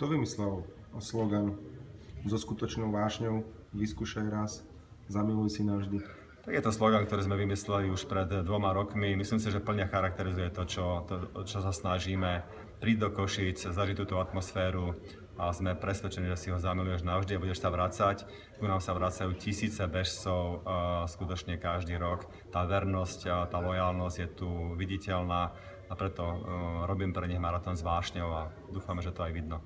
Kto vymyslel slogan so skutočnou vášňou vyskúšaj raz, zamiluj si navždy? Tak je to slogan, ktorý sme vymysleli už pred dvoma rokmi. Myslím si, že plne charakterizuje to, čo, to, čo sa snažíme. Príď do Košic, zažiť túto atmosféru a sme presvedčení, že si ho zamiluješ navždy a budeš sa vracať. Ku nám sa vracajú tisíce bežcov uh, skutočne každý rok. Tá vernosť, uh, tá lojalnosť je tu viditeľná a preto uh, robím pre nich maratón s vášňou a dúfame, že to aj vidno.